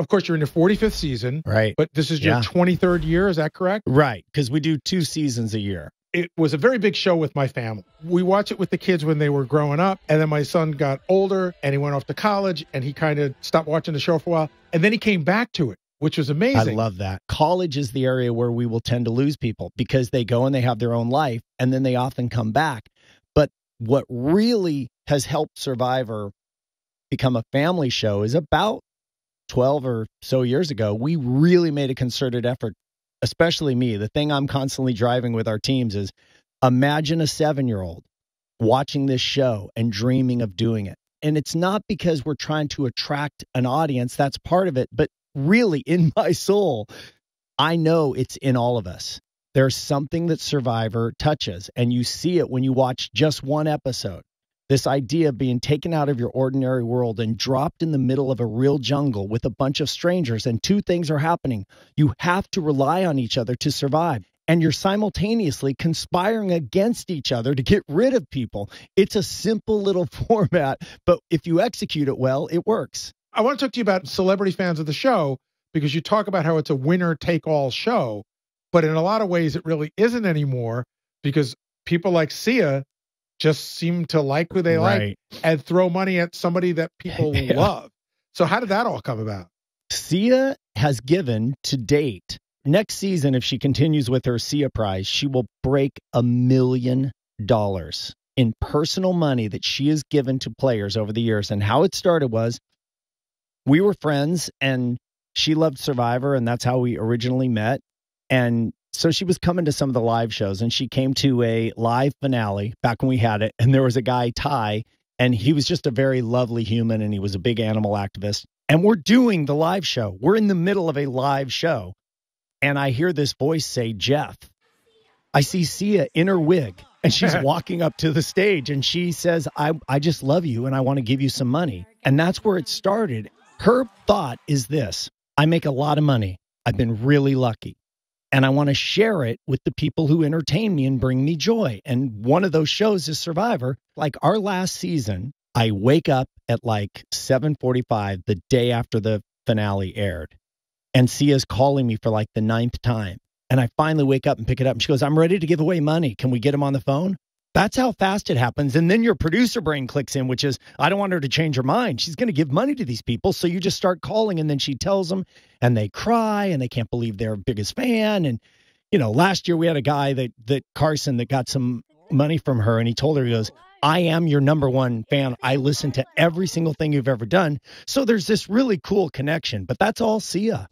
of course, you're in your 45th season, Right. but this is your Yeah. 23rd year. Is that correct? Right. Because we do two seasons a year. It was a very big show with my family. We watched it with the kids when they were growing up. And then my son got older and he went off to college and he kind of stopped watching the show for a while. And then he came back to it, which was amazing. I love that. College is the area where we will tend to lose people because they go and they have their own life and then they often come back. But what really has helped Survivor become a family show is about 12 or so years ago, we really made a concerted effort, especially me. The thing I'm constantly driving with our teams is imagine a seven year old watching this show and dreaming of doing it. And it's not because we're trying to attract an audience, that's part of it, but really in my soul, I know it's in all of us. There's something that Survivor touches, and you see it when you watch just one episode. This idea of being taken out of your ordinary world and dropped in the middle of a real jungle with a bunch of strangers, and two things are happening. You have to rely on each other to survive, and you're simultaneously conspiring against each other to get rid of people. It's a simple little format, but if you execute it well, it works. I want to talk to you about celebrity fans of the show because you talk about how it's a winner take all show, but in a lot of ways it really isn't anymore because people like Sia just seem to like who they like and throw money at somebody that people Yeah. love. So how did that all come about? Sia has given to date. Next season, if she continues with her Sia prize, she will break a million dollars in personal money that she has given to players over the years. And how it started was we were friends and she loved Survivor, and that's how we originally met. And so she was coming to some of the live shows, and she came to a live finale back when we had it. And there was a guy, Tai, and he was just a very lovely human, and he was a big animal activist. And we're doing the live show. We're in the middle of a live show. And I hear this voice say, Jeff. I see Sia in her wig and she's walking up to the stage and she says, I, I just love you and I want to give you some money. And that's where it started. Her thought is this I make a lot of money. I've been really lucky. And I want to share it with the people who entertain me and bring me joy. And one of those shows is Survivor. Like our last season, I wake up at like 7:45 the day after the finale aired. And Sia's calling me for like the ninth time. And I finally wake up and pick it up. And she goes, I'm ready to give away money. Can we get him on the phone? That's how fast it happens. And then your producer brain clicks in, which is, I don't want her to change her mind. She's going to give money to these people. So you just start calling. And then she tells them, and they cry and they can't believe they're biggest fan. And, you know, last year we had a guy that, that Carson that got some money from her. And he told her, he goes, I am your number one fan. I listen to every single thing you've ever done. So there's this really cool connection, but that's all Sia.